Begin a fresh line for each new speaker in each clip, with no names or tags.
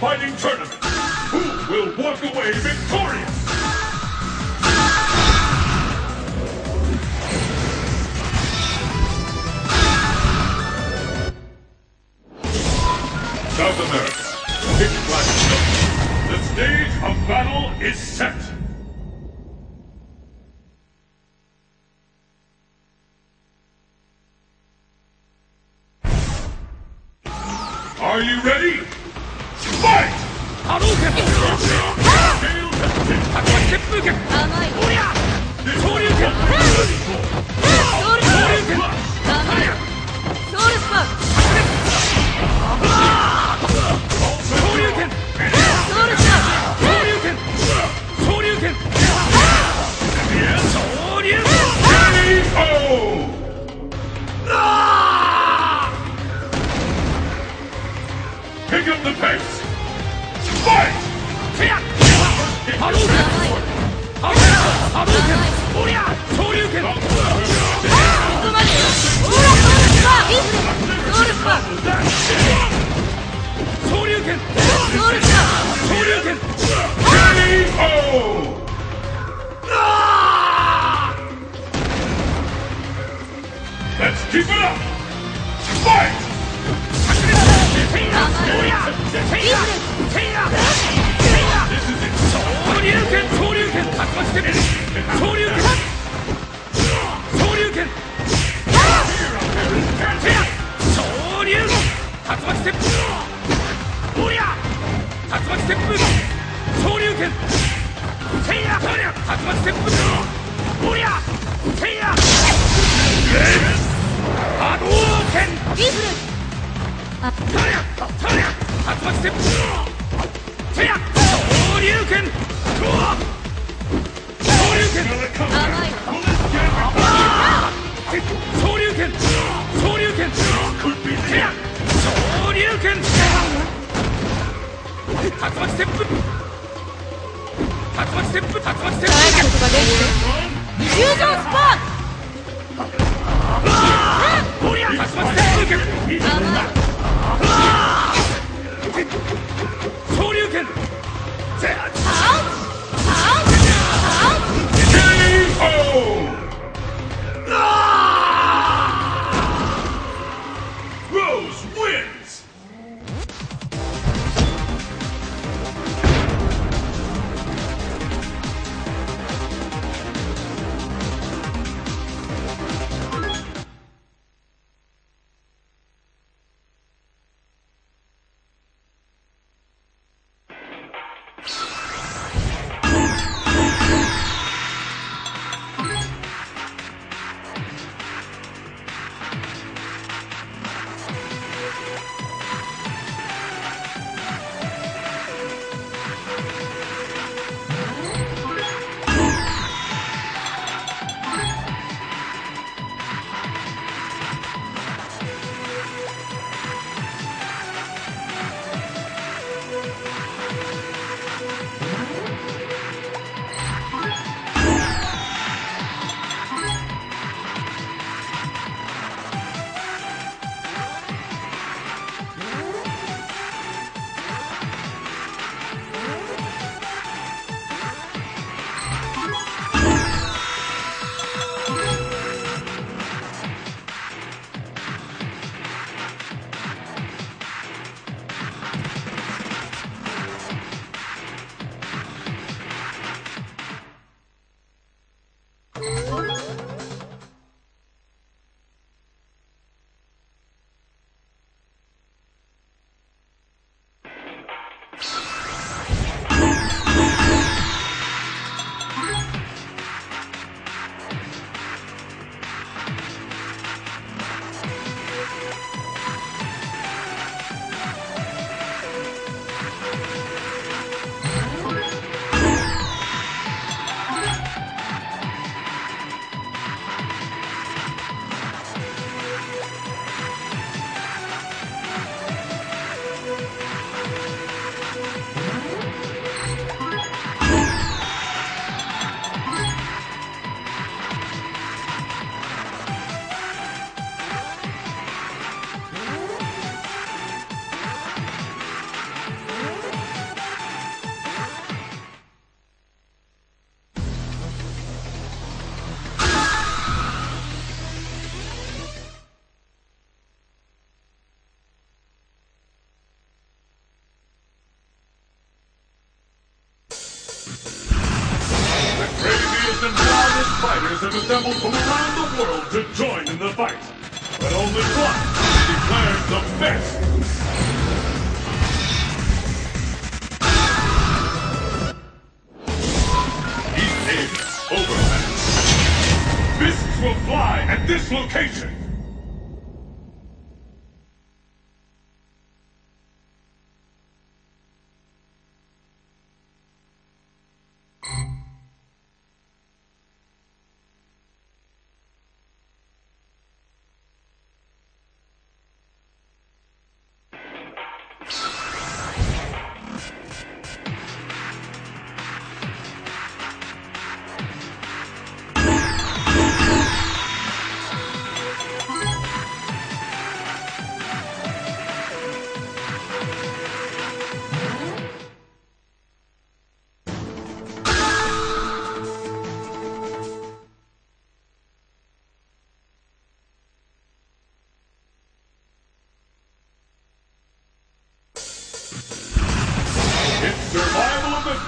fighting tournament. Who will walk away victorious? South America, pitch black The stage of battle is set. Are you ready? Pick up the pace! Keep it up! Fight!
天や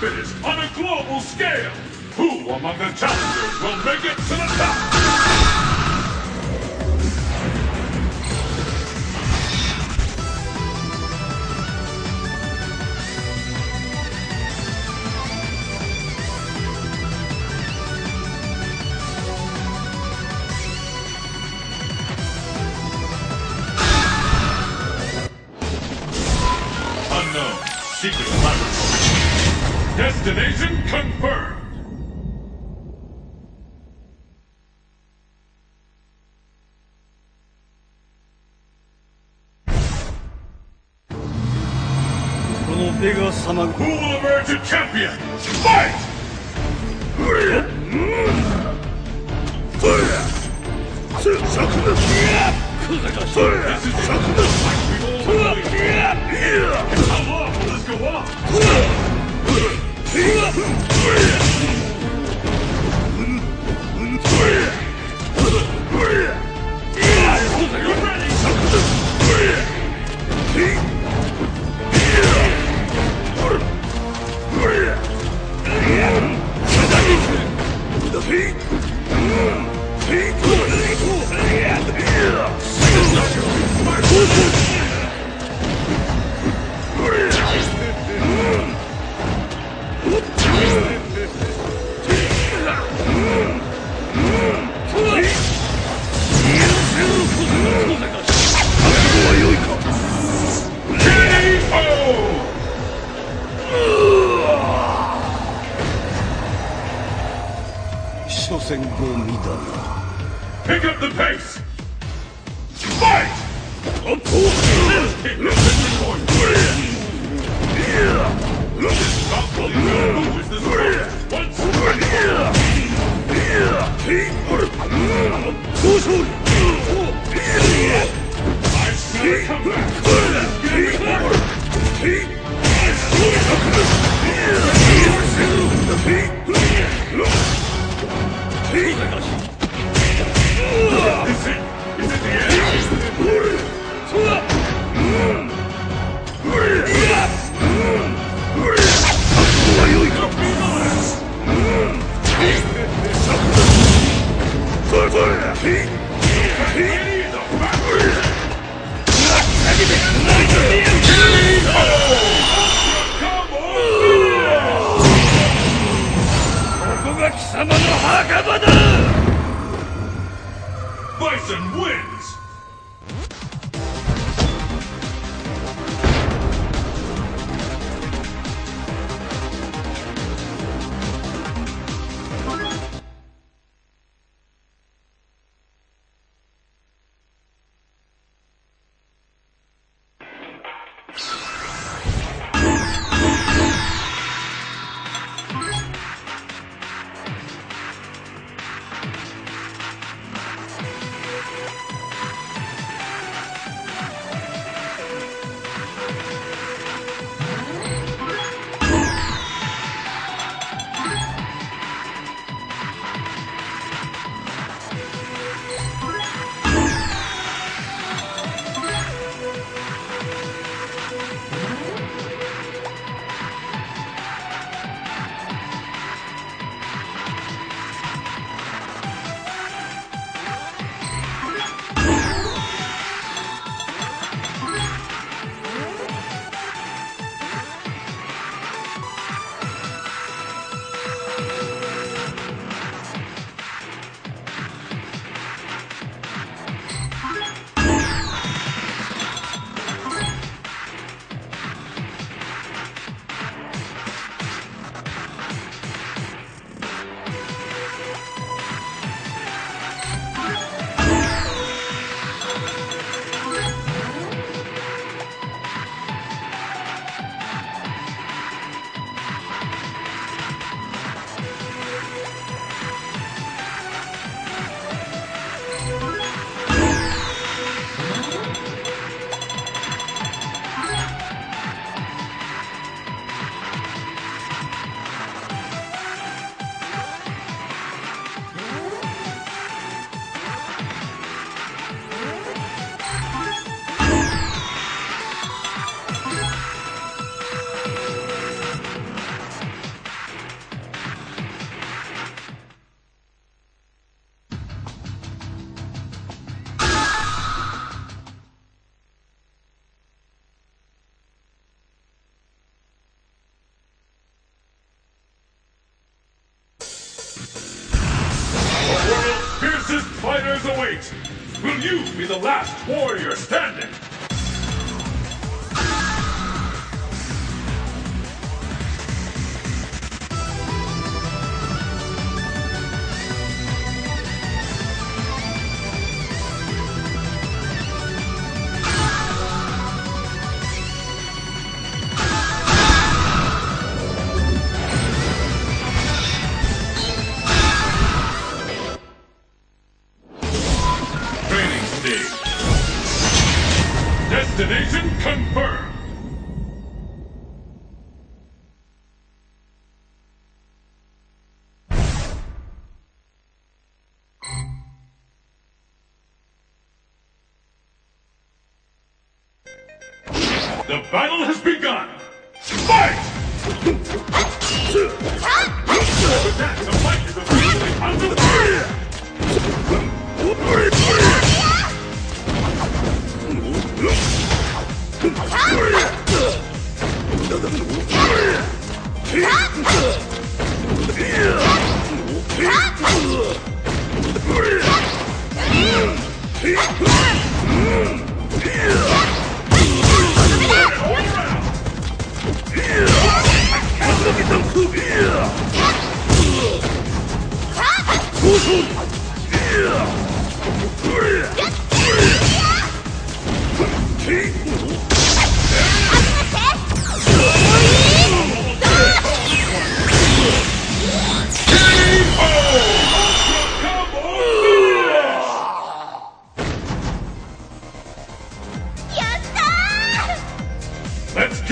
on a global scale. Who among the challengers will make it to the top? Destination confirmed! The battle has begun!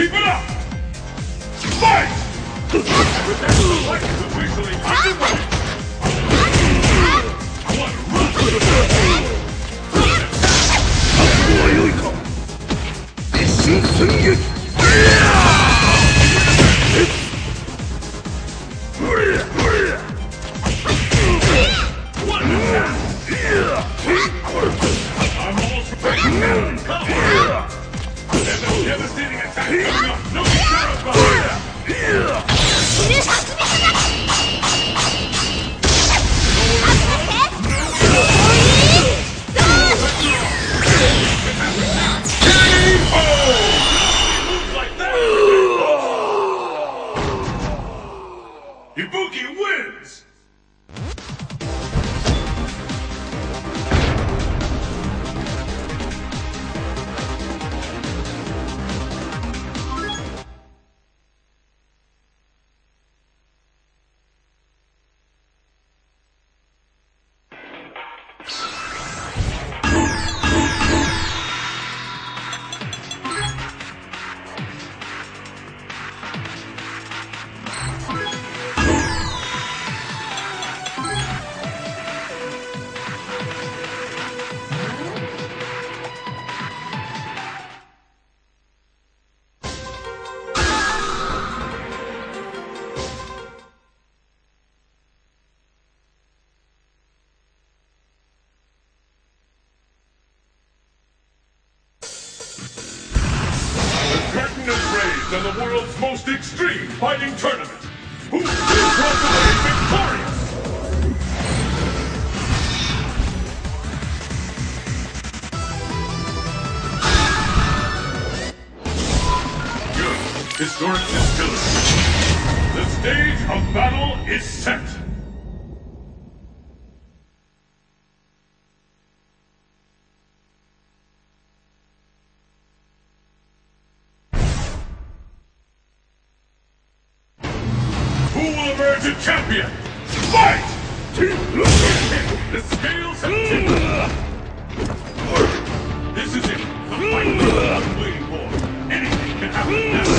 Keep it up! Fight! Life is officially underway! What rush! ここは良いか一瞬寸劇 you fighting This is it. The final I'm waiting for. Anything can happen.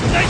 Oh!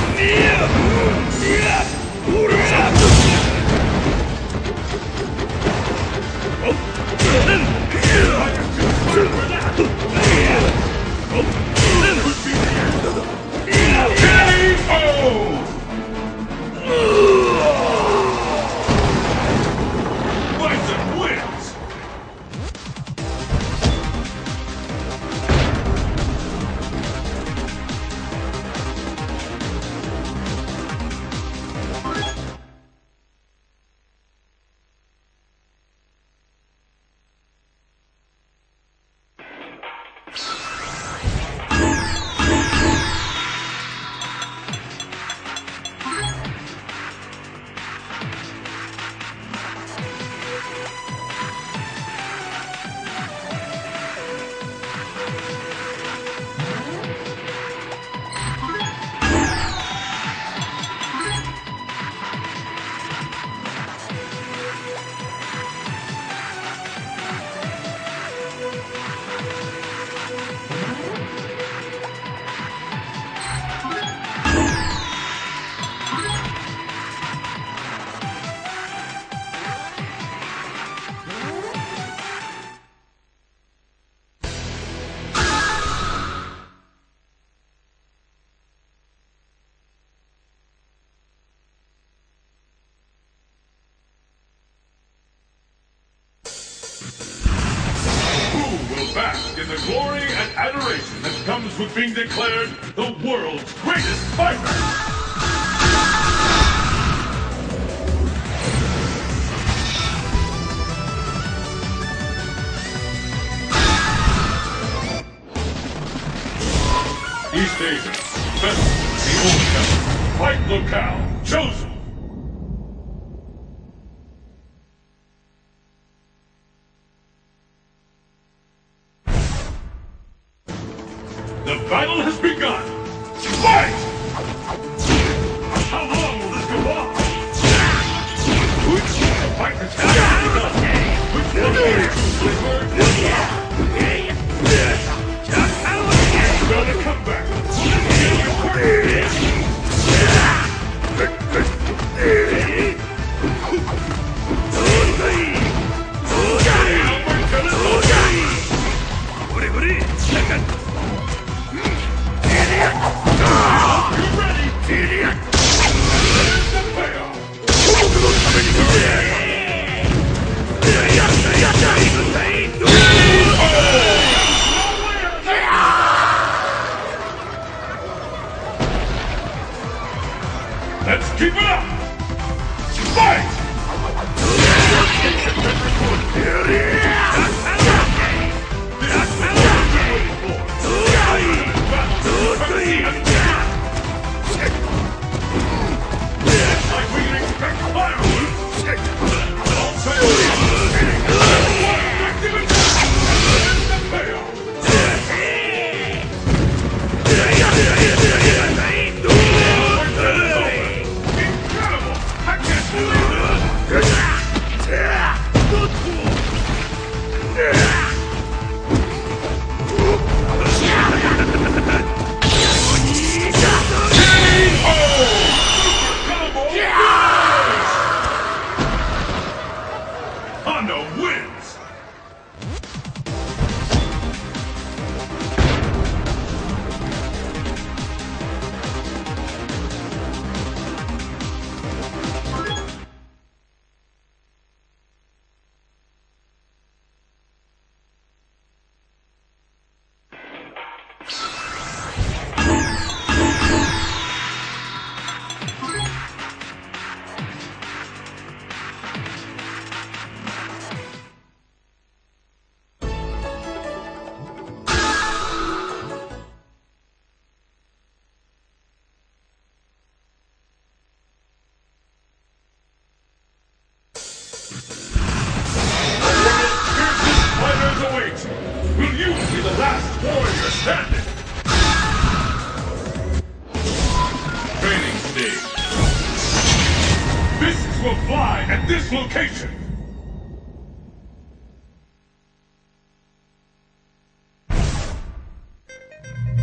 this
location!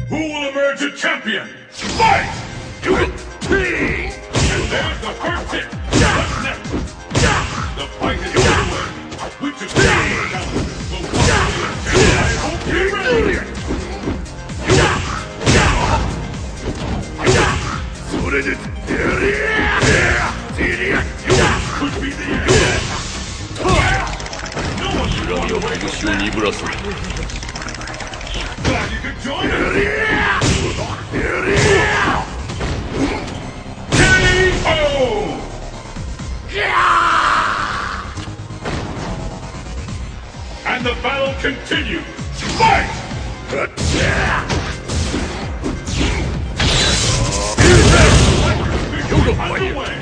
Who will emerge a champion? Fight!
You
And there's the first hit! What's next? The fight is underway! Which of the challengers will come to the champion? I hope you're ready!
それでやれ
walk
恨みを
away
拳を鈍らせる
Glad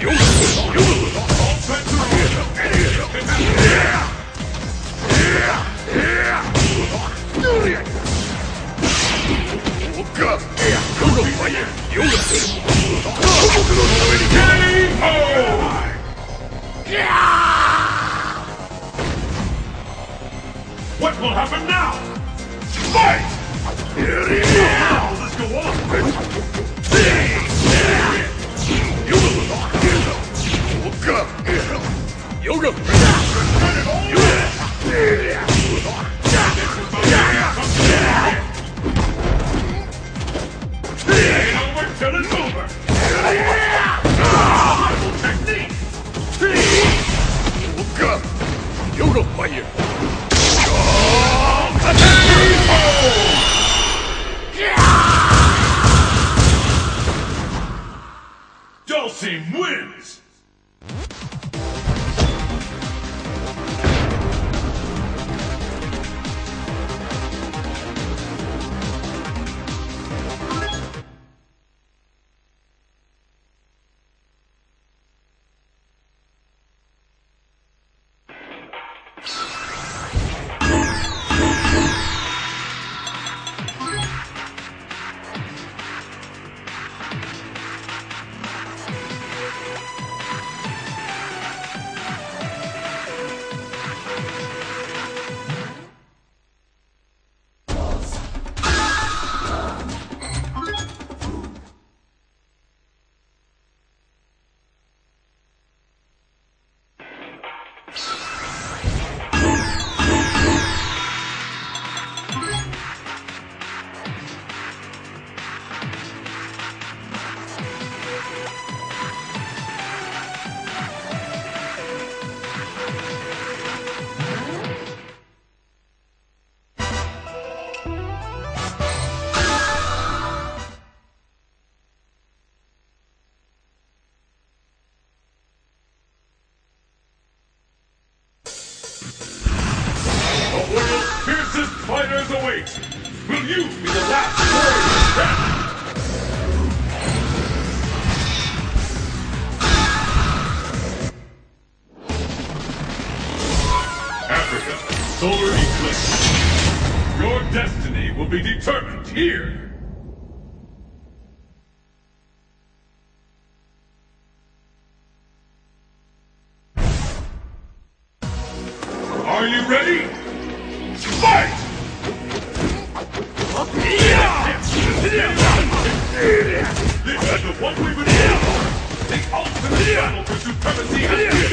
僕のために
Are you ready? Fight! This is the one we've been waiting for! The ultimate battle for supremacy has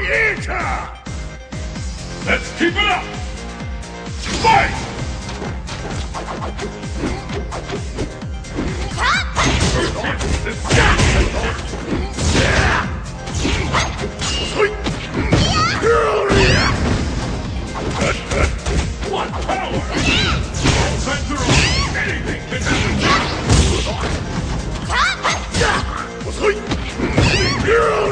creator! Let's keep it up! Fight! What power! Anything can happen! Girl!